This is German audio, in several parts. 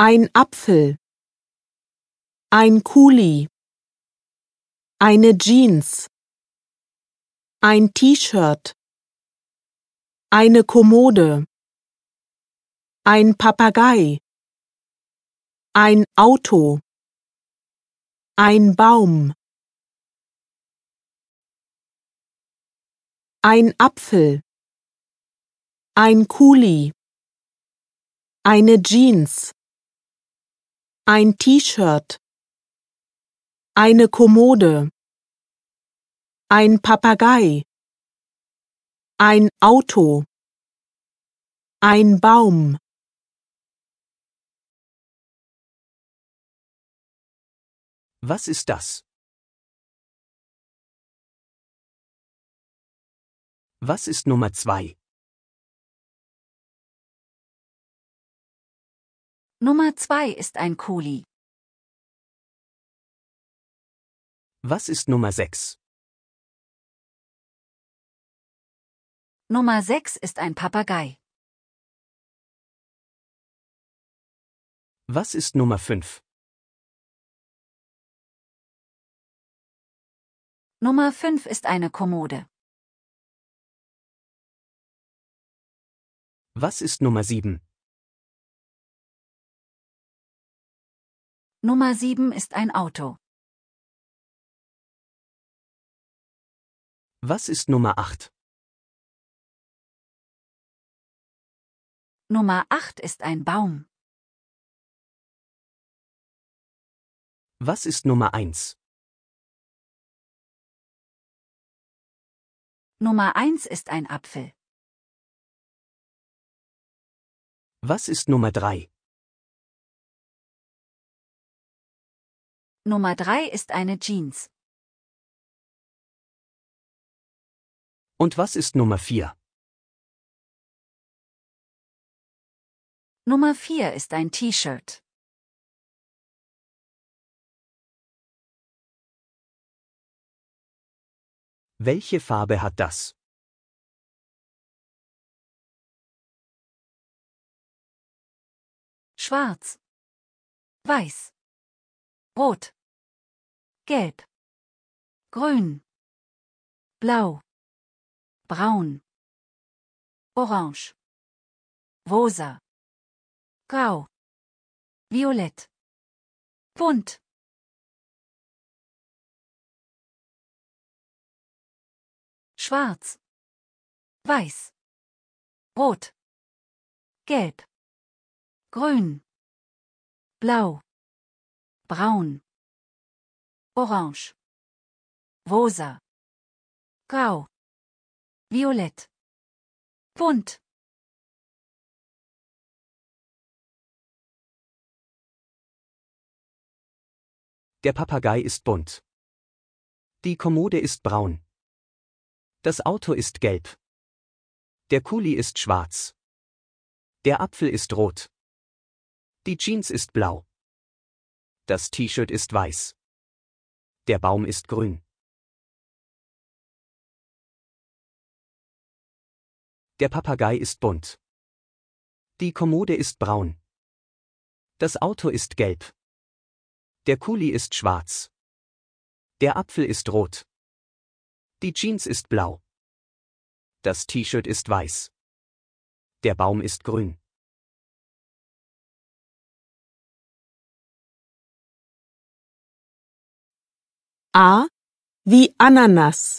Ein Apfel. Ein Kuli. Eine Jeans. Ein T-Shirt. Eine Kommode. Ein Papagei. Ein Auto. Ein Baum. Ein Apfel. Ein Kuli. Eine Jeans. Ein T-Shirt. Eine Kommode. Ein Papagei. Ein Auto. Ein Baum. Was ist das? Was ist Nummer zwei? Nummer zwei ist ein Kuli. Was ist Nummer sechs? Nummer sechs ist ein Papagei. Was ist Nummer fünf? Nummer fünf ist eine Kommode. Was ist Nummer sieben? Nummer sieben ist ein Auto. Was ist Nummer acht? Nummer acht ist ein Baum. Was ist Nummer eins? Nummer eins ist ein Apfel. Was ist Nummer drei? Nummer drei ist eine Jeans. Und was ist Nummer vier? Nummer vier ist ein T-Shirt. Welche Farbe hat das? Schwarz. Weiß. Rot. Gelb. Grün. Blau. Braun. Orange. Rosa. Grau. Violett. Bunt. Schwarz. Weiß. Rot. Gelb. Grün. Blau. Braun. Orange. Rosa. Grau. Violett. Bunt. Der Papagei ist bunt. Die Kommode ist braun. Das Auto ist gelb. Der Kuli ist schwarz. Der Apfel ist rot. Die Jeans ist blau. Das T-Shirt ist weiß. Der Baum ist grün. Der Papagei ist bunt. Die Kommode ist braun. Das Auto ist gelb. Der Kuli ist schwarz. Der Apfel ist rot. Die Jeans ist blau. Das T-Shirt ist weiß. Der Baum ist grün. A wie Ananas.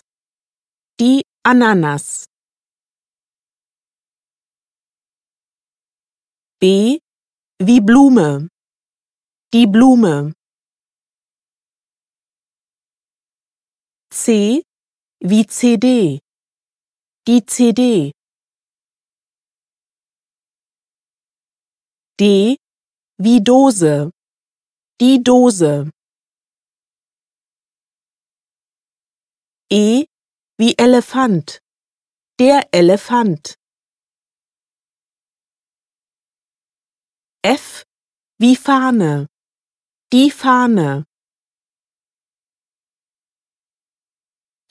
Die Ananas. B wie Blume. Die Blume. C wie CD. Die CD. D wie Dose. Die Dose. E wie Elefant. Der Elefant. F wie Fahne. Die Fahne.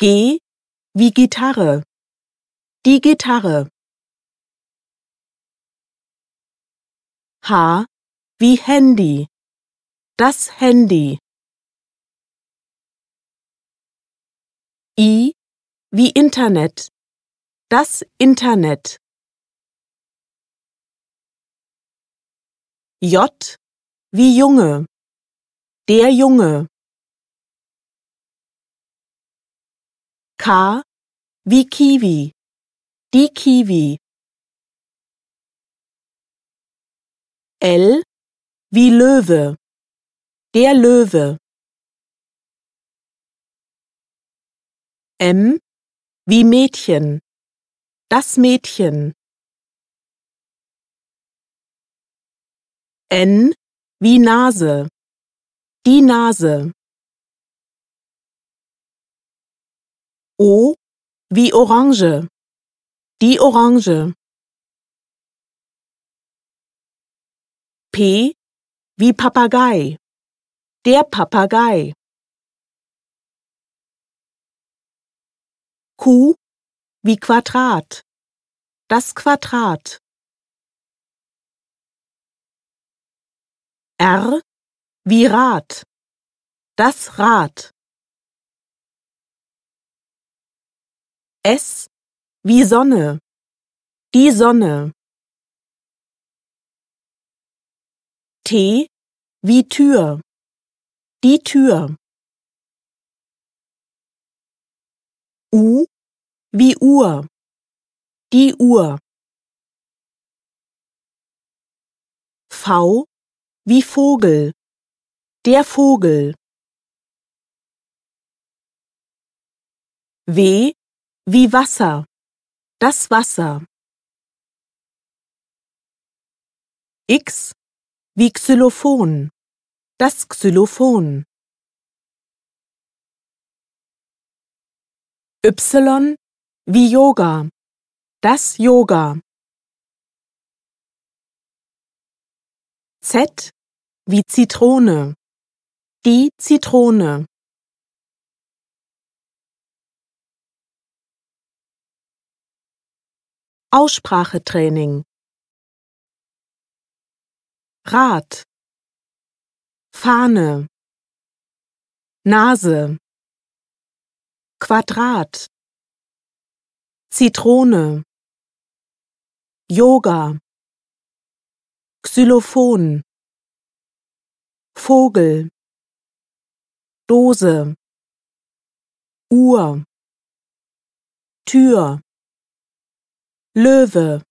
G wie Gitarre. Die Gitarre. H wie Handy, das Handy. I wie Internet, das Internet. J wie Junge, der Junge. K wie Kiwi, die Kiwi. L wie Löwe, der Löwe. M wie Mädchen, das Mädchen. N wie Nase, die Nase. O wie Orange, die Orange. P wie Papagei, der Papagei. Q wie Quadrat, das Quadrat. R wie Rad, das Rad. S wie Sonne, die Sonne. T wie Tür, die Tür. U wie Uhr, die Uhr. V wie Vogel, der Vogel. W wie Wasser, das Wasser. X wie Xylophon, das Xylophon. Y wie Yoga, das Yoga. Z wie Zitrone, die Zitrone. Aussprachetraining. Rad. Fahne. Nase Quadrat. Zitrone. Yoga. Xylophon. Vogel. Dose. Uhr. Tür. Löwe